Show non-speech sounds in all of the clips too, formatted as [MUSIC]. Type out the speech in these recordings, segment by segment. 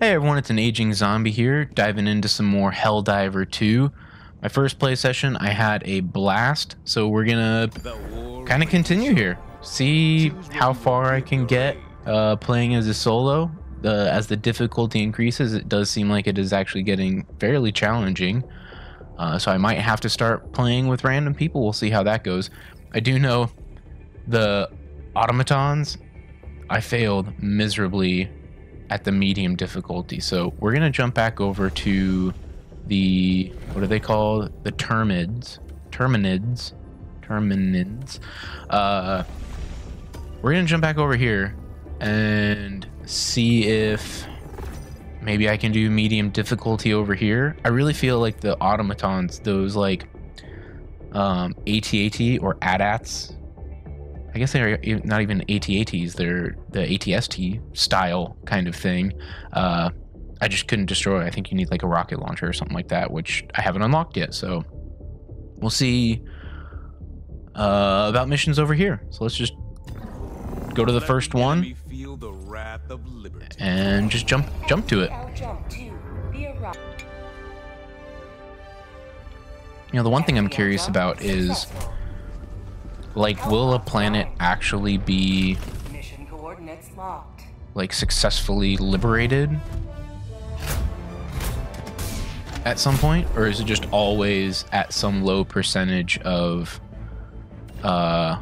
Hey everyone, it's an aging zombie here, diving into some more Helldiver 2. My first play session, I had a blast, so we're gonna kind of continue here. See how far I can get uh, playing as a solo. Uh, as the difficulty increases, it does seem like it is actually getting fairly challenging. Uh, so I might have to start playing with random people. We'll see how that goes. I do know the automatons, I failed miserably at the medium difficulty. So we're gonna jump back over to the what are they called? The termids, terminids, terminids. Uh, we're gonna jump back over here and see if maybe I can do medium difficulty over here. I really feel like the automatons, those like um, ATAT or ADATs, I guess they're not even ATATs, they're the ATST style kind of thing. Uh, I just couldn't destroy. I think you need like a rocket launcher or something like that, which I haven't unlocked yet. So we'll see uh, about missions over here. So let's just go to the first one and just jump jump to it. You know, the one thing I'm curious about is like will a planet actually be like successfully liberated at some point? Or is it just always at some low percentage of uh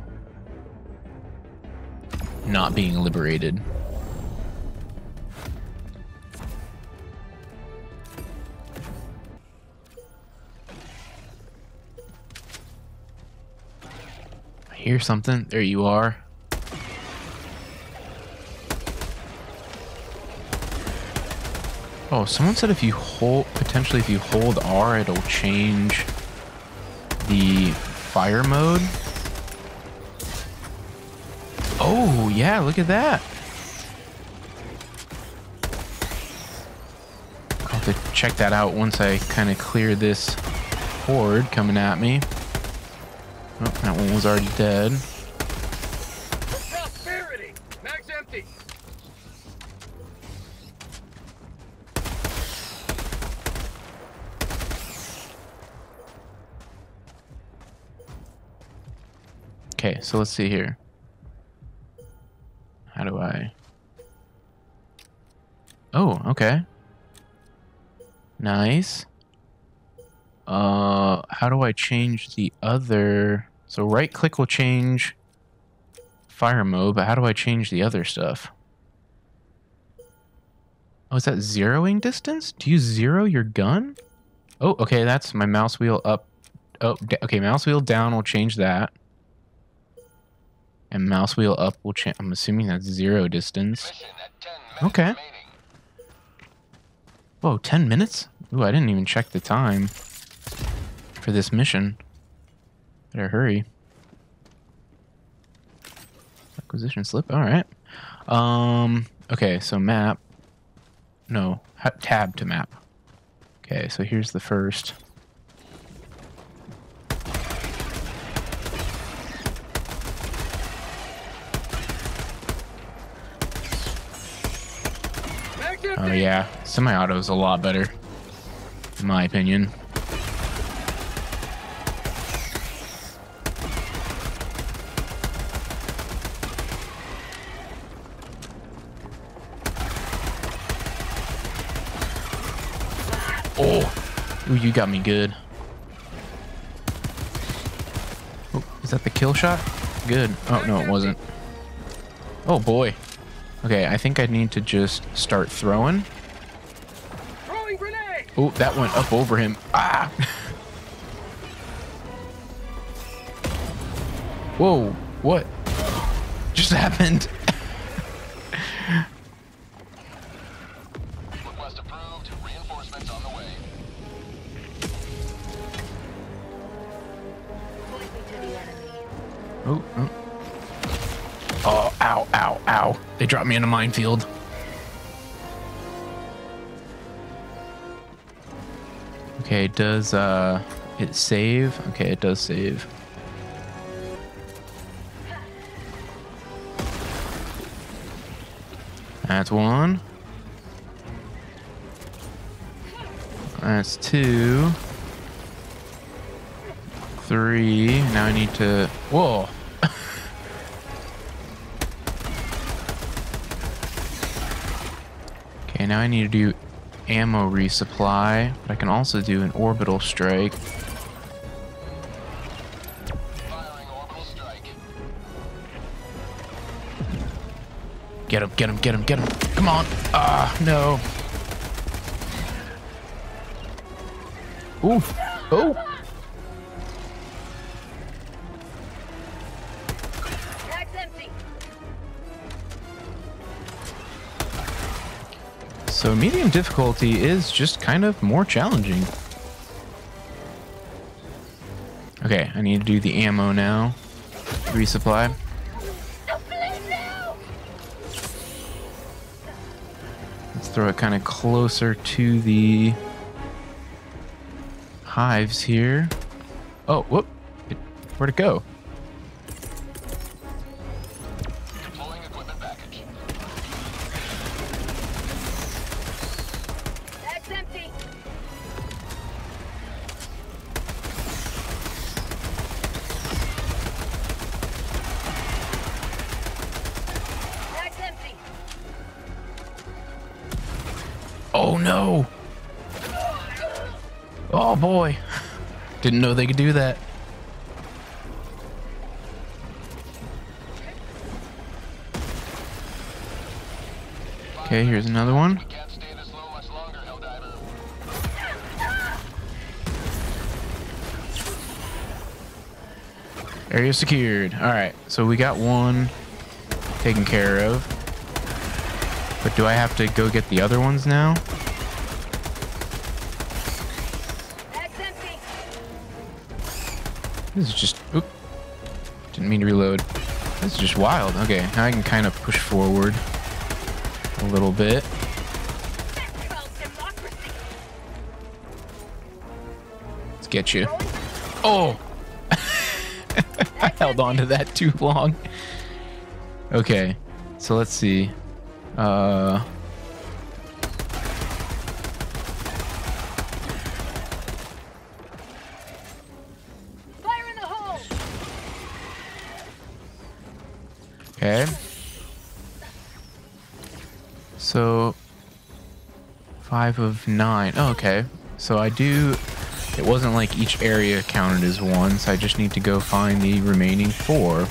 not being liberated hear something there you are Oh, someone said if you hold, potentially if you hold R, it'll change the fire mode. Oh, yeah, look at that. I'll have to check that out once I kind of clear this horde coming at me. Oh, that one was already dead. Okay, so let's see here. How do I... Oh, okay. Nice. Uh, how do I change the other... So right click will change fire mode, but how do I change the other stuff? Oh, is that zeroing distance? Do you zero your gun? Oh, okay, that's my mouse wheel up. Oh, okay, mouse wheel down will change that. And mouse wheel up will change. I'm assuming that's zero distance. Okay. Whoa, 10 minutes? Ooh, I didn't even check the time for this mission. Better hurry. Acquisition slip. All right. Um. Okay. So map. No. Tab to map. Okay. So here's the first. Oh yeah, semi-auto is a lot better, in my opinion. Oh, Ooh, you got me good. Oh, is that the kill shot? Good. Oh, no, it wasn't. Oh boy. Okay, I think I need to just start throwing. Oh, that went up over him. Ah! [LAUGHS] Whoa, what just [LAUGHS] happened? In a minefield. Okay, does uh it save? Okay, it does save. That's one. That's two. Three. Now I need to... Whoa. Okay, now I need to do ammo resupply. But I can also do an orbital strike. Get him, get him, get him, get him. Come on. Ah, no. Oof. Oh. So medium difficulty is just kind of more challenging. Okay, I need to do the ammo now. Resupply. Let's throw it kind of closer to the hives here. Oh, whoop. Where'd it go? Oh no! Oh boy. Didn't know they could do that. Okay, here's another one. Area secured. Alright, so we got one taken care of. But do I have to go get the other ones now? This is just... Oop. Didn't mean to reload. This is just wild. Okay, now I can kind of push forward a little bit. Let's get you. Oh! I [LAUGHS] held on to that too long. Okay, so let's see. Uh... five of nine. Oh, okay. So I do, it wasn't like each area counted as one, so I just need to go find the remaining four.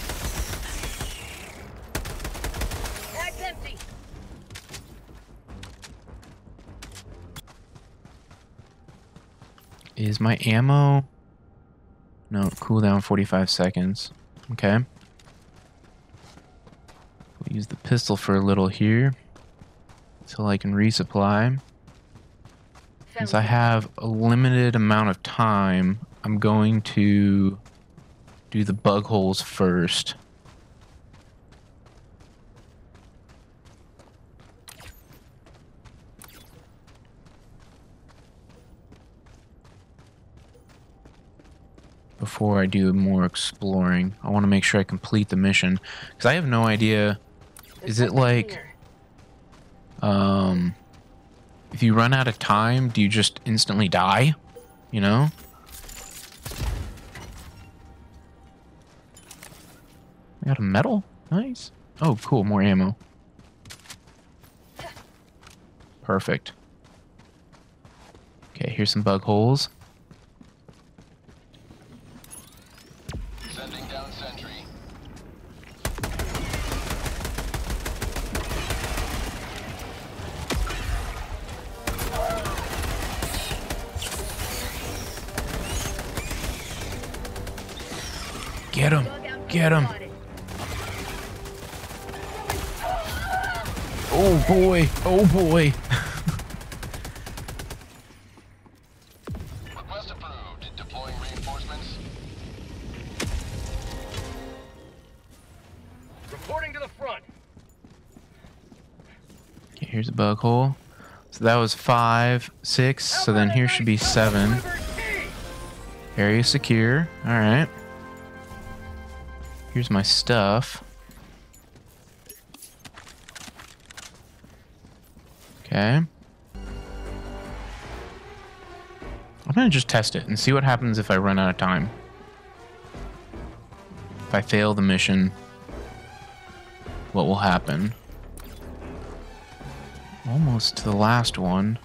Is my ammo? No, cooldown 45 seconds. Okay. We'll use the pistol for a little here. Until I can resupply. Since I have a limited amount of time, I'm going to do the bug holes first. before I do more exploring. I want to make sure I complete the mission because I have no idea. Is it like, um, if you run out of time, do you just instantly die? You know? I got a medal. Nice. Oh, cool. More ammo. Perfect. Okay, here's some bug holes. Get him. Get him. Oh boy. Oh boy. [LAUGHS] Request approved. Deploying reinforcements. Reporting to the front. Okay, here's a bug hole. So that was five, six. So then here should be seven. Area secure. All right. Here's my stuff. Okay. I'm gonna just test it and see what happens if I run out of time. If I fail the mission, what will happen? Almost to the last one.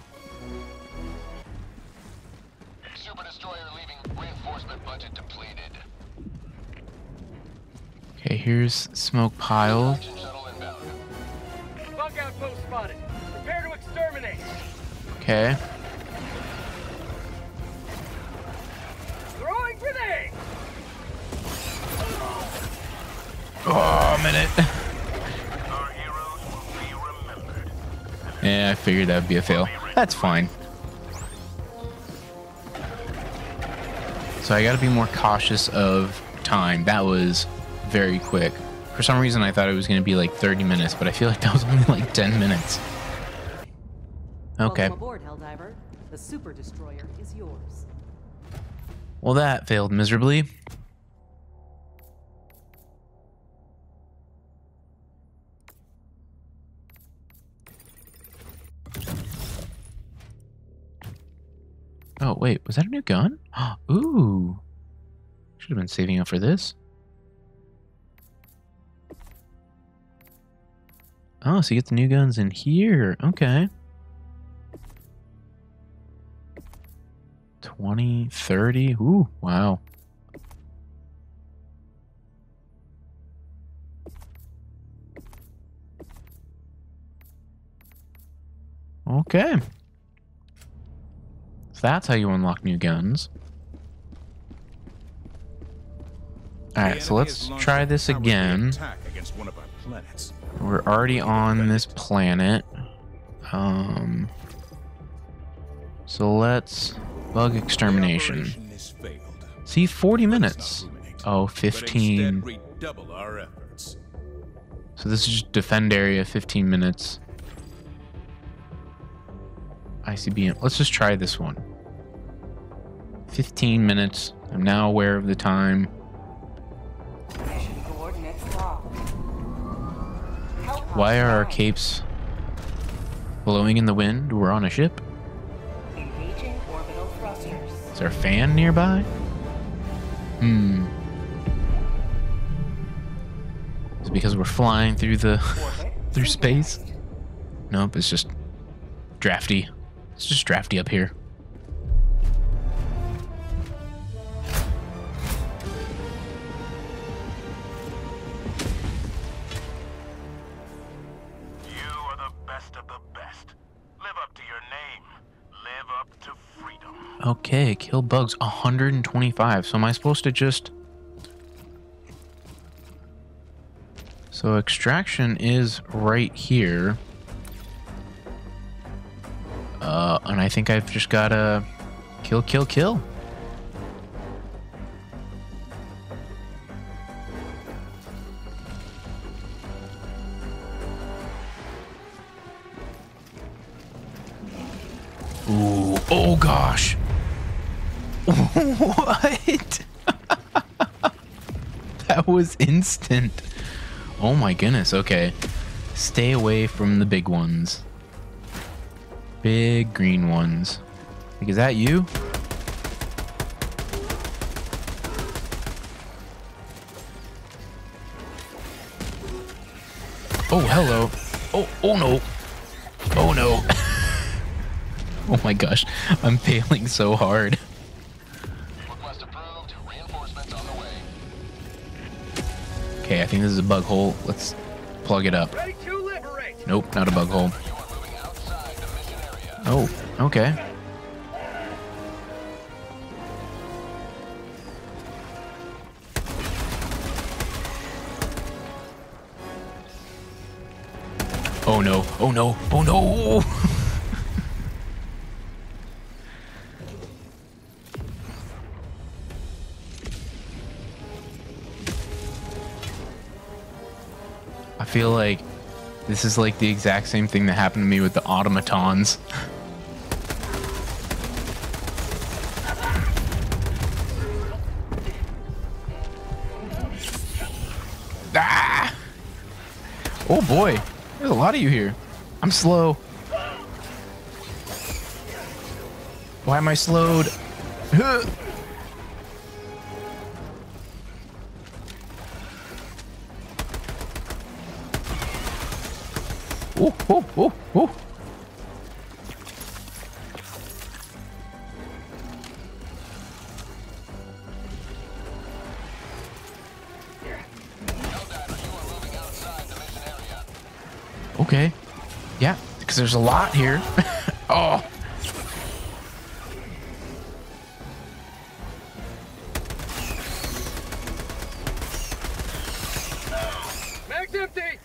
Here's smoke pile. Action shuttle inbound. Bug outpost spotted. Prepare to exterminate. Okay. Throwing grenade. Oh, a minute. Our heroes will be remembered. Yeah, I figured that would be a fail. That's fine. So I gotta be more cautious of time. That was very quick. For some reason, I thought it was gonna be like 30 minutes, but I feel like that was only like 10 minutes. Okay. Aboard. The super destroyer is yours. Well, that failed miserably. Oh, wait, was that a new gun? [GASPS] Ooh. Should have been saving up for this. Oh, so you get the new guns in here. Okay. 20, 30. Ooh, wow. Okay. So that's how you unlock new guns. Alright, so let's try this again. Attack against one of our planets. We're already on this planet. Um. So let's bug extermination. operation has failed. See, 40 minutes. Oh, 15. instead redouble our efforts. So this is just defend area, 15 minutes. ICBM. Let's just try this one. 15 minutes. I'm now aware of the time. Why are our capes blowing in the wind? We're on a ship. Engaging orbital thrusters. Is there a fan nearby? Hmm. Is it because we're flying through the through space? Nope, it's just drafty. It's just drafty up here. Okay, kill bugs 125. So am I supposed to just So extraction is right here. Uh and I think I've just got to kill kill kill. Oh my goodness. Okay. Stay away from the big ones. Big green ones. Like, is that you? Oh, hello. Oh, oh no. Oh no. [LAUGHS] oh my gosh. I'm failing so hard. Think this is a bug hole. Let's plug it up. Nope, not a bug hole. Oh, okay. Oh no, oh no, oh no! [LAUGHS] feel like this is like the exact same thing that happened to me with the automatons. ah! Oh boy, there's a lot of you here. I'm slow. Why am I slowed? Huh. Ooh, ooh, ooh, ooh. Okay. Yeah, because there's a lot here. [LAUGHS] oh. Mag's empty!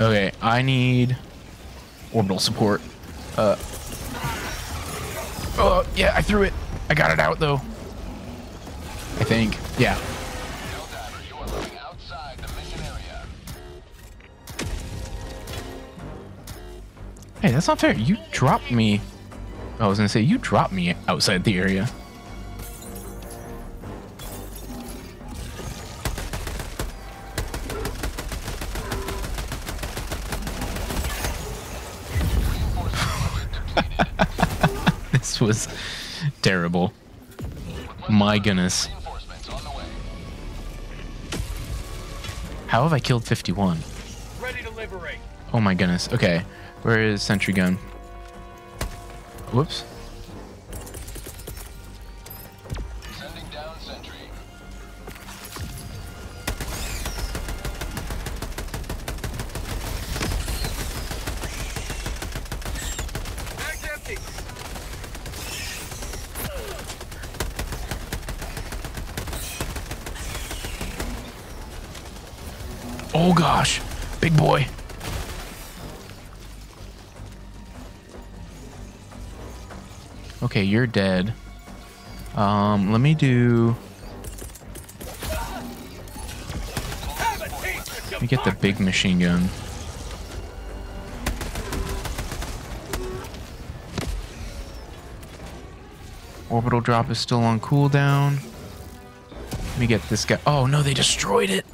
Okay, I need orbital support. Uh. Oh, yeah, I threw it. I got it out, though. I think. Yeah. Hey, that's not fair. You dropped me. I was gonna say, you dropped me outside the area. [LAUGHS] this was terrible. My goodness. How have I killed 51? Ready to liberate. Oh my goodness. Okay. Where is sentry gun? Whoops. Sending down sentry. Oh gosh. Big boy. Okay, you're dead. Um, let me do. Let me get the big machine gun. Orbital drop is still on cooldown. Let me get this guy. Oh no, they destroyed it.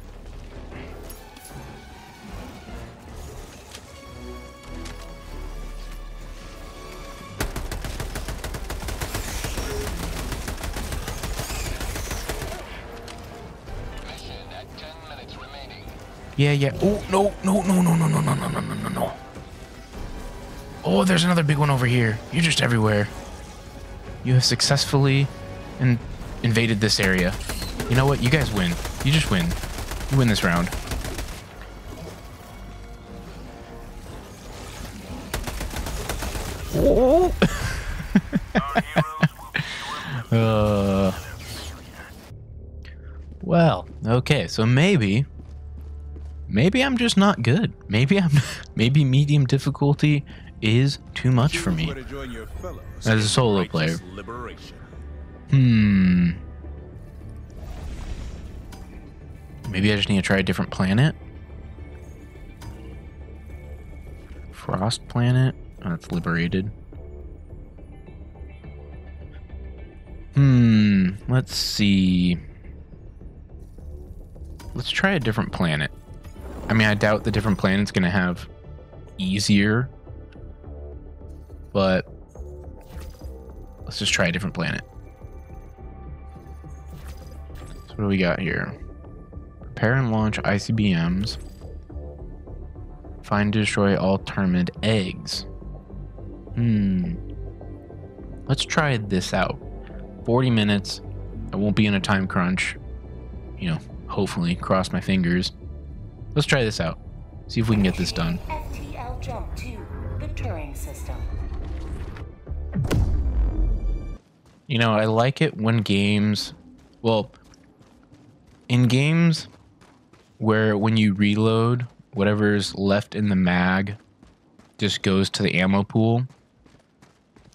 Yeah, yeah. Oh no, no, no, no, no, no, no, no, no, no, no, no. Oh, there's another big one over here. You're just everywhere. You have successfully in- invaded this area. You know what? You guys win. You just win. You win this round. Oh. Uh, well, okay, so maybe, maybe I'm just not good. Maybe I'm, [LAUGHS] maybe medium difficulty is too much for me. Choose where to join your fellows As a solo player. Hmm. Maybe I just need to try a different planet. Frost planet. Oh, that's liberated. Hmm. Let's see. Let's try a different planet. I mean, I doubt the different planet's gonna have easier, but let's just try a different planet. So what do we got here? Prepare and launch ICBMs. Find and destroy all termite eggs. Hmm. Let's try this out. 40 minutes. I won't be in a time crunch. You know, hopefully, cross my fingers. Let's try this out. See if we can get this done. FTL jump to the Turing system. You know, I like it when games, well, in games where when you reload, whatever's left in the mag just goes to the ammo pool.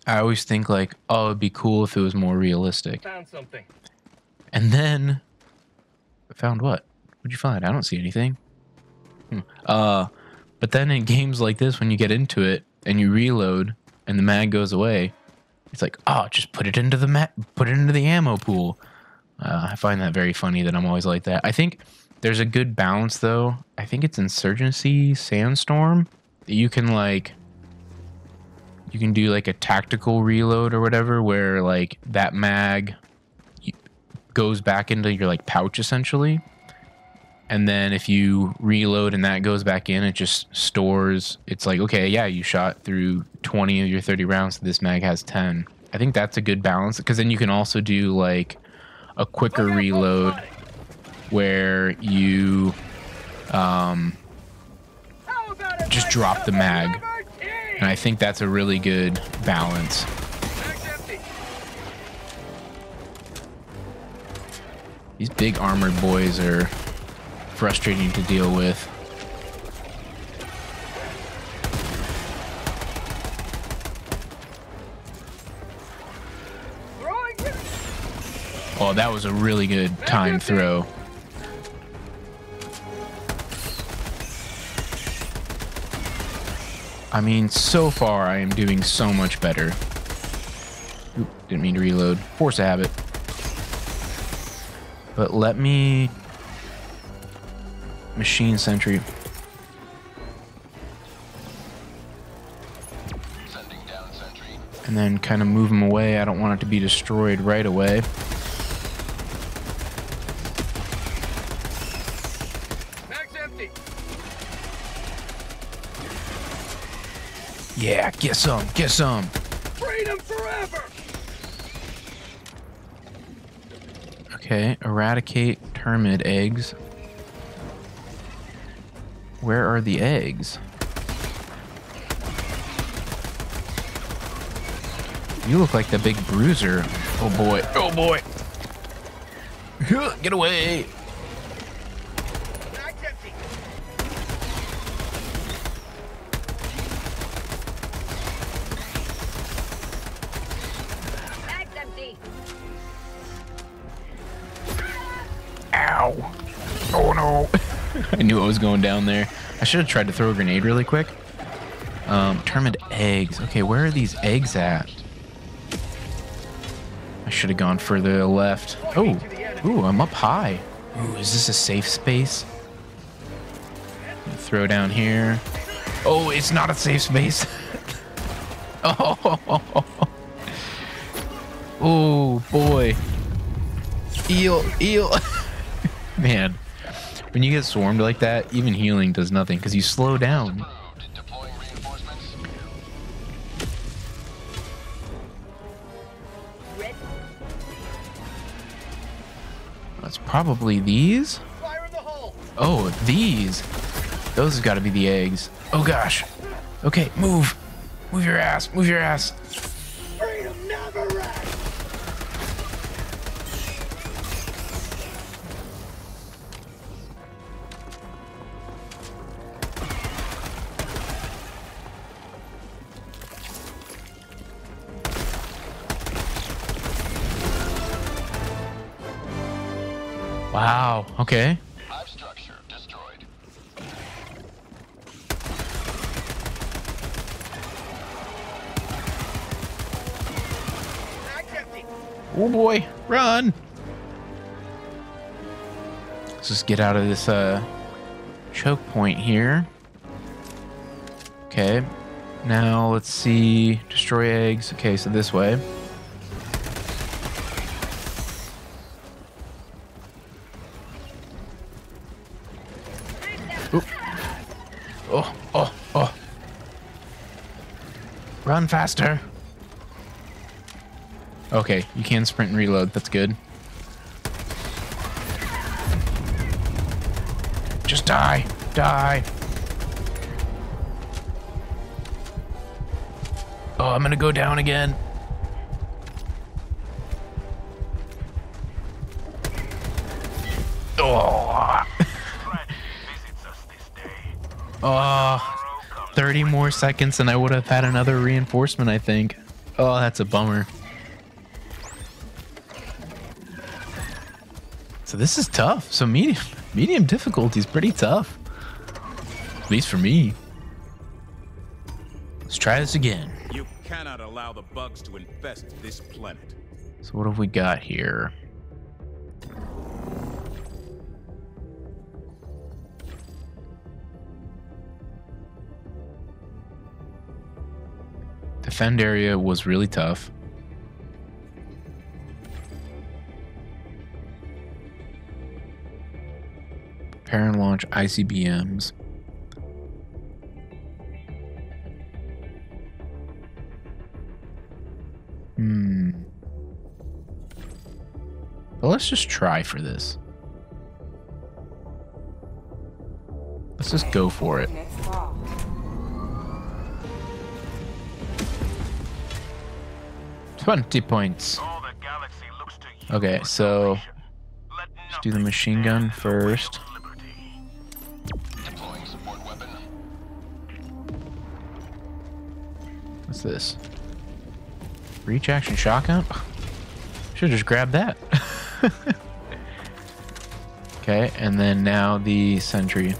I always think like, oh, it'd be cool if it was more realistic. Found something. And then found what? What'd you find? I don't see anything. Hmm. Uh, but then in games like this, when you get into it and you reload and the mag goes away, it's like, oh, just put it into the ma- put it into the ammo pool. Uh, I find that very funny that I'm always like that. I think there's a good balance though. I think it's Insurgency Sandstorm that you can like you can do like a tactical reload or whatever where like that mag goes back into your like pouch essentially. And then if you reload and that goes back in, it just stores. It's like, okay, yeah, you shot through 20 of your 30 rounds. So This mag has 10. I think that's a good balance because then you can also do like a quicker reload where you um, spotted. How about a just drop the mag. and I think that's a really good balance. These big armored boys are frustrating to deal with. Oh, that was a really good time throw. I mean, so far I am doing so much better. Oop, didn't mean to reload. Force a habit. But let me... Machine sentry. Sentry. And then kind of move them away. I don't want it to be destroyed right away. Mag's empty. Yeah, get some, get some. Freedom forever. Okay, eradicate termid eggs. Where are the eggs? You look like the big bruiser. Oh boy. Oh boy. [LAUGHS] Get away. Mag's empty. Mag's empty. Ow. [LAUGHS] I knew I was going down there. I should have tried to throw a grenade really quick. Um, termid eggs. Okay, where are these eggs at? I should have gone further left. Oh, ooh, I'm up high. Ooh, is this a safe space? Throw down here. Oh, it's not a safe space. oh, [LAUGHS] oh boy. Eel, eel. [LAUGHS] Man, when you get swarmed like that, even healing does nothing because you slow down. It's probably these. Oh, these. Those have got to be the eggs. Oh gosh. Okay, move. Move your ass. Move your ass. Wow. Okay. Hive structure destroyed. Oh boy, run. Let's just get out of this uh choke point here. Okay. Now let's see. Destroy eggs. Okay, so this way. Oop. Oh, oh, oh. Faster. Okay, you can sprint and reload. That's good. Just die. Die. Oh, I'm gonna go down again. More seconds and I would have had another reinforcement, I think. Oh, that's a bummer. So this is tough. So medium [LAUGHS] medium difficulty is pretty tough. At least for me. Let's try this again. You cannot allow the bugs to infest this planet. So what have we got here? Defend area was really tough. Prepare and launch ICBMs. Hmm. But let's just try for this. Let's just go for it. Units locked. Twenty points. Okay, so. Let let's do the machine gun first. What's this? Reach action shotgun? Should just grab that. [LAUGHS] okay, and then now the sentry.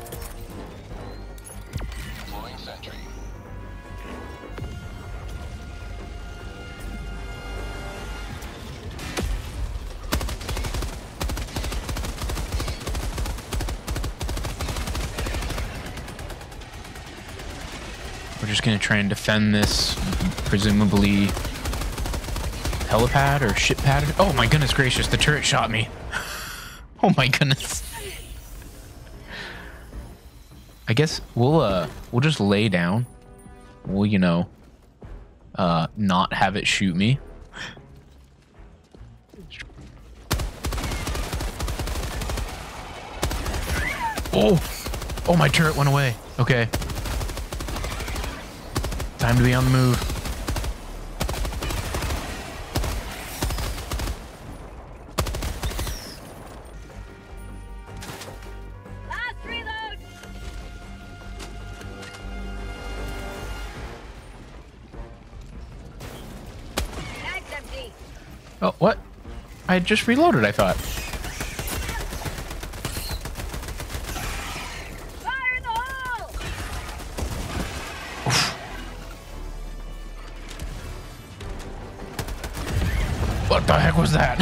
Try and defend this, presumably helipad or ship pad. Oh my goodness gracious, the turret shot me. [LAUGHS] oh my goodness. I guess we'll uh we'll just lay down. We'll you know uh not have it shoot me. Oh, oh my turret went away. Okay. Time to be on the move. Last reload! Mag's empty. Oh, what? I just reloaded, I thought. Fire What the heck was that?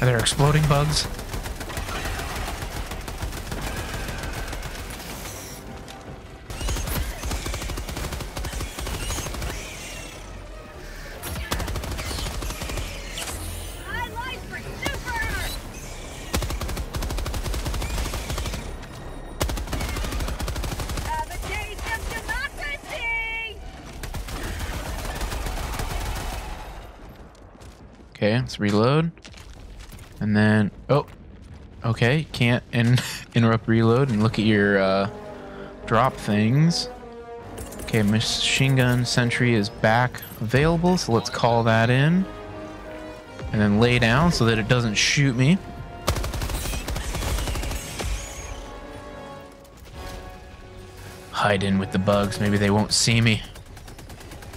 Are there exploding bugs? High life for super! Have a taste of democracy! Okay, let's reload. And then, oh, okay, can't in, [LAUGHS] interrupt reload and look at your uh, drop things. Okay, machine gun sentry is back available, so let's call that in. And then lay down so that it doesn't shoot me. Hide in with the bugs, maybe they won't see me.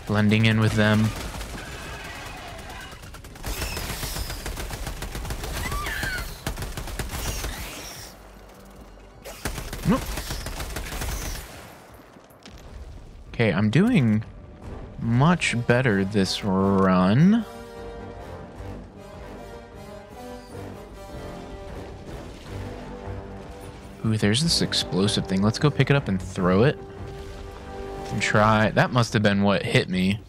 Blending in with them. Okay, I'm doing much better this run. Ooh, there's this explosive thing. Let's go pick it up and throw it. And try. That must have been what hit me.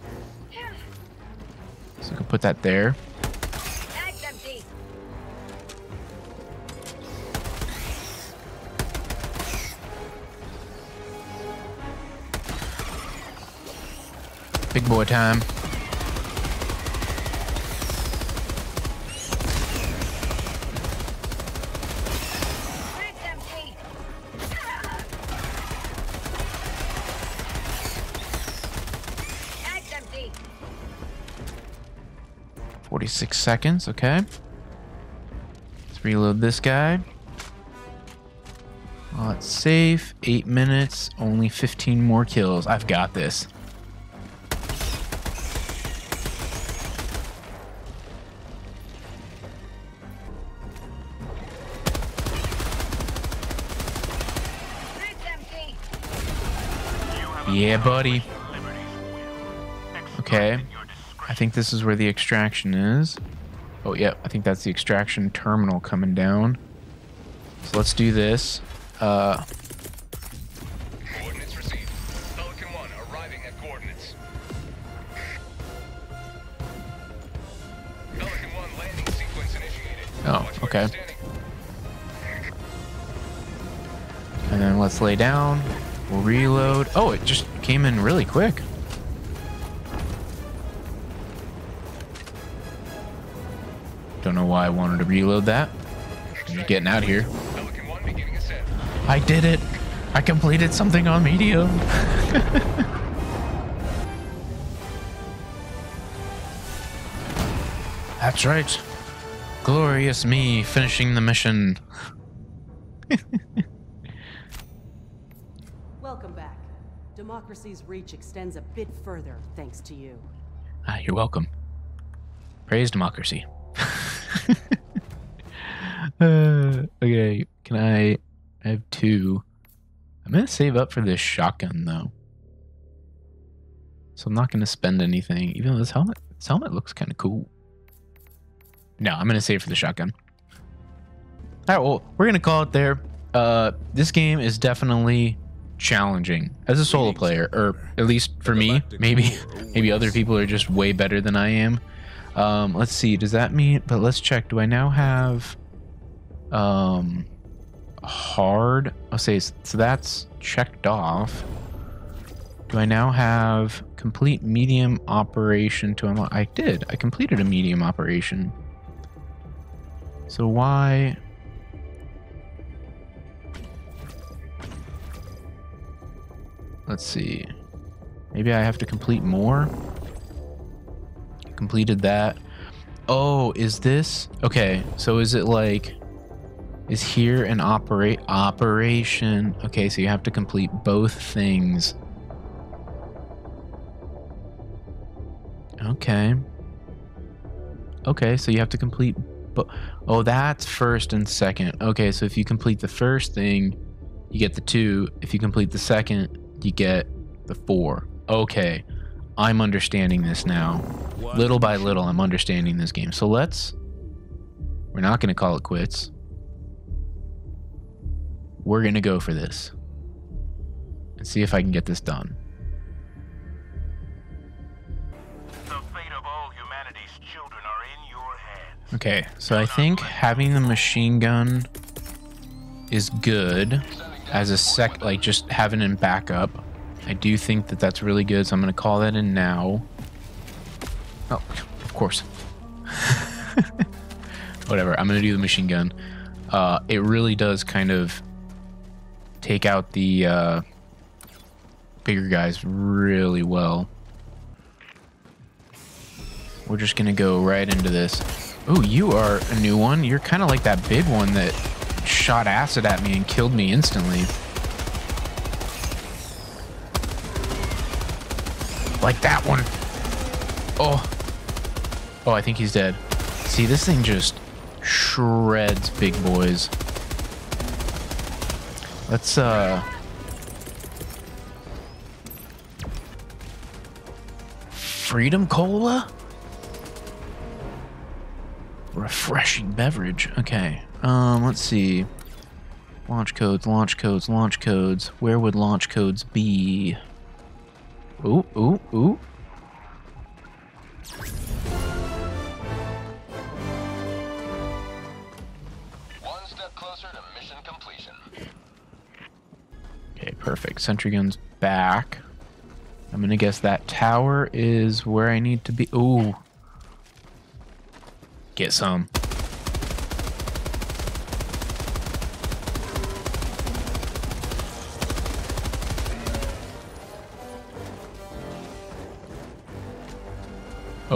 So I can put that there. Big boy time. 46 seconds, okay. Let's reload this guy. While it's safe, 8 minutes, only 15 more kills. I've got this. Yeah, buddy. Okay. I think this is where the extraction is. Oh, yeah. I think that's the extraction terminal coming down. So let's do this. Uh... Coordinates received. Oh, okay. And then let's lay down. Reload. Oh, it just came in really quick. Don't know why I wanted to reload that. I'm just getting out of here. Pelican 1 beginning ascent. I did it. I completed something on medium. [LAUGHS] That's right. Glorious me finishing the mission. [LAUGHS] Welcome back. Democracy's reach extends a bit further thanks to you. Ah, you're welcome. Praise democracy. [LAUGHS] uh, okay, can I? I have two. I'm gonna save up for this shotgun though. So I'm not gonna spend anything, even though this helmet this helmet looks kind of cool. No, I'm gonna save for the shotgun. All right, well, we're gonna call it there. Uh, this game is definitely challenging as a solo player, or at least for me. [LAUGHS] Maybe, maybe other people are just way better than I am. Um, let's see. Does that mean? But let's check. Do I now have um hard? I'll say so. That's checked off. Do I now have complete medium operation to unlock? I did. I completed a medium operation. So why? Let's see. Maybe I have to complete more. Completed that. Oh, is this okay? So is it like is here an operate operation? Okay, so you have to complete both things. Okay. Okay, so you have to complete but oh, that's first and second. Okay, so if you complete the first thing, you get the 2. If you complete the second, you get the 4. Okay. I'm understanding this now. Little by little, I'm understanding this game. So let's. We're not going to call it quits. We're going to go for this. And see if I can get this done. The fate of all humanity's children are in your hands. Okay, so I think having the machine gun is good as a sec, like just having him in backup. I do think that that's really good, so I'm going to call that in now. Oh, of course. [LAUGHS] Whatever, I'm going to do the machine gun. Uh, it really does kind of take out the uh, bigger guys really well. We're just going to go right into this. Oh, you are a new one. You're kind of like that big one that shot acid at me and killed me instantly. Like that one. Oh. Oh, I think he's dead. See, this thing just shreds big boys. Let's, uh... Freedom Cola? Refreshing beverage. Okay. Um, let's see. Launch codes, launch codes, launch codes. Where would launch codes be? Ooh, ooh, ooh. One step closer to mission completion. Okay, perfect. Sentry gun's back. I'm gonna guess that tower is where I need to be. Ooh. Get some.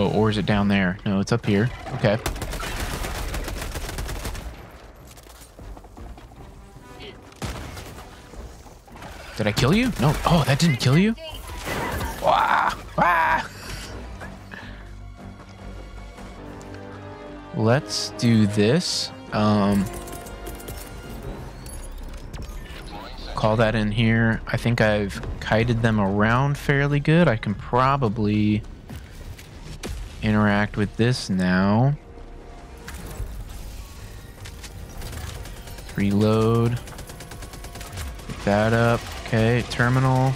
Oh, or is it down there? No, it's up here. Okay. Did I kill you? No. Oh, that didn't kill you? Wah! Wah! Let's do this. Um, call that in here. I think I've kited them around fairly good. I can probably interact with this now. Reload. Pick that up. Okay, terminal.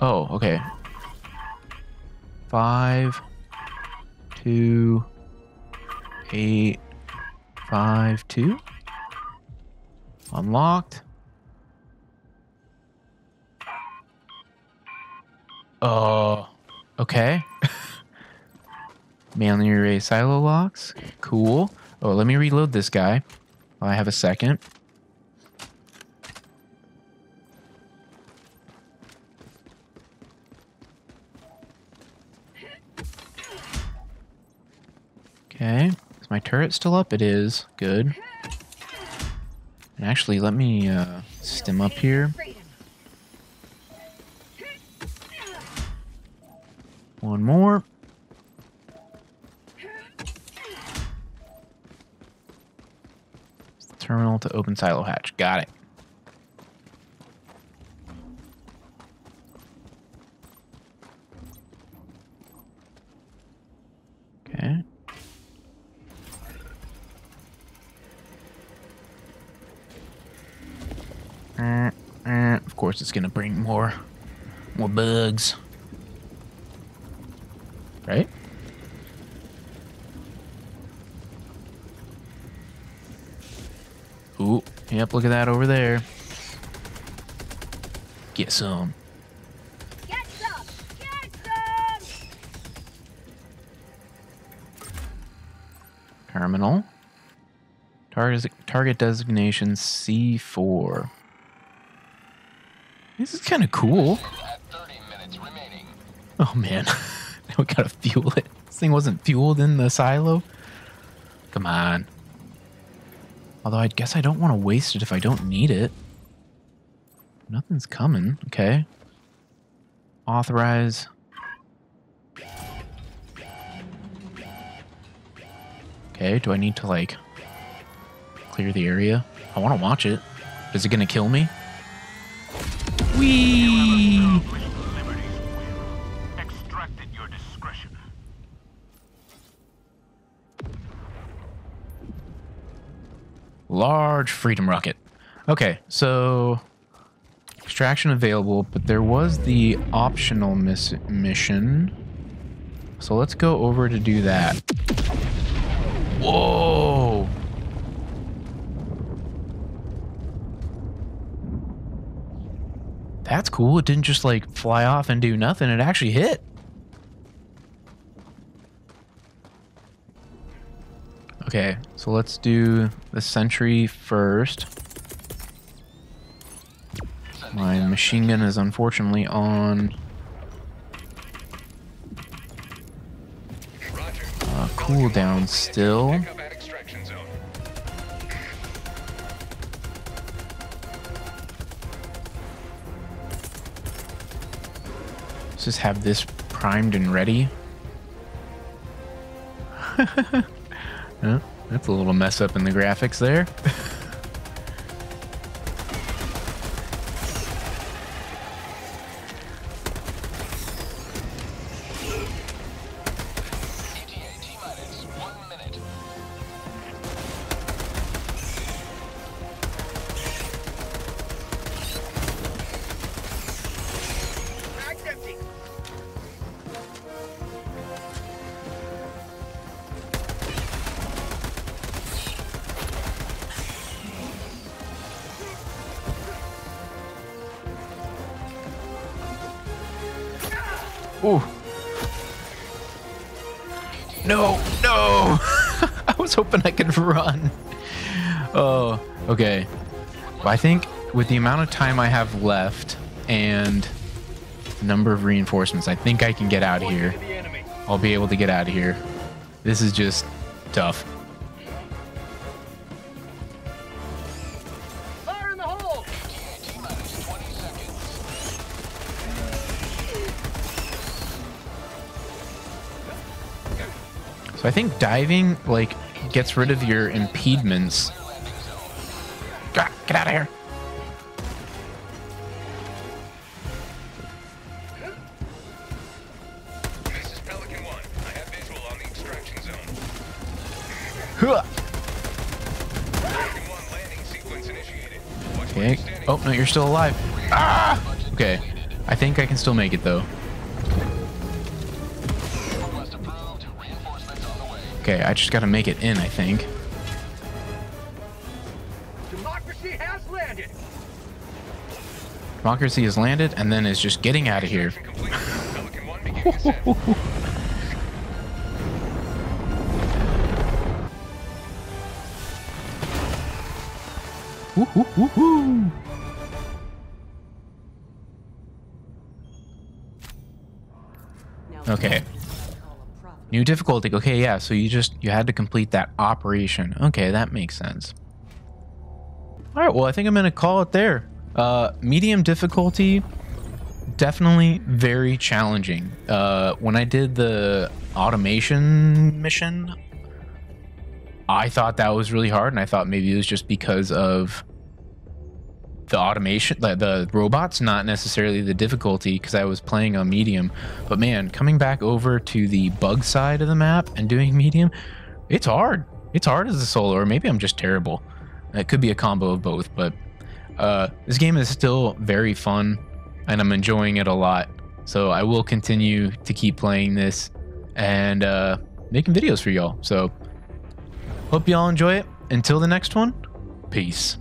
Oh, okay. five, two, eight, five, two. Unlocked. Oh, okay. [LAUGHS] Manually erase silo locks. Cool. Oh, let me reload this guy. I have a second. Okay. Is my turret still up? It is. Good. And actually, let me uh, stim up here. More. Terminal to open silo hatch. Got it. Okay. Uh, uh, Of course, it's gonna bring more, more bugs. Right? Ooh, yep, look at that over there. Get some. Get some! Get some! Terminal. Target, target designation C4. This is kind of cool. At 30 minutes remaining. Oh man, [LAUGHS] [LAUGHS] we gotta fuel it. This thing wasn't fueled in the silo. Come on. Although I guess I don't want to waste it if I don't need it. Nothing's coming. Okay. Authorize. Okay, do I need to like clear the area? I want to watch it. Is it gonna kill me? Whee! Large freedom rocket. Okay, so extraction available, but there was the optional miss mission. So let's go over to do that. Whoa! That's cool. It didn't just like fly off and do nothing. It actually hit. Okay, so let's do the sentry first. My machine gun is unfortunately on uh, cooldown still. Let's just have this primed and ready. [LAUGHS] Huh, that's a little mess up in the graphics there. [LAUGHS] Ooh. No, no! [LAUGHS] I was hoping I could run. Oh, okay. I think with the amount of time I have left and the number of reinforcements, I think I can get out of here. I'll be able to get out of here. This is just tough. I think diving like gets rid of your impediments. Get out of here. This is Pelican 1. I have visual on the extraction zone. Huh. Pelican 1 landing sequence initiated. Watch where Okay. Oh no, you're still alive. Ah! Okay. I think I can still make it though. Okay, I just gotta make it in, I think. Democracy has landed. Democracy has landed and then is just getting out of here. Extraction complete. Pelican 1 New difficulty. Okay, yeah, so you just you had to complete that operation. Okay, that makes sense. All right, well, I think I'm going to call it there. Uh medium difficulty definitely very challenging. Uh when I did the automation mission, I thought that was really hard and I thought maybe it was just because of the automation the, the robots not necessarily the difficulty because i was playing on medium. But man coming back over to the bug side of the map and doing [LAUGHS] medium it's hard. It's hard as a solo or maybe i'm just terrible. It could be a combo of both but uh, this game is still very fun and i'm enjoying it a lot. So i will continue to keep playing this and uh, making videos for y'all. So hope y'all enjoy it. Until the next one peace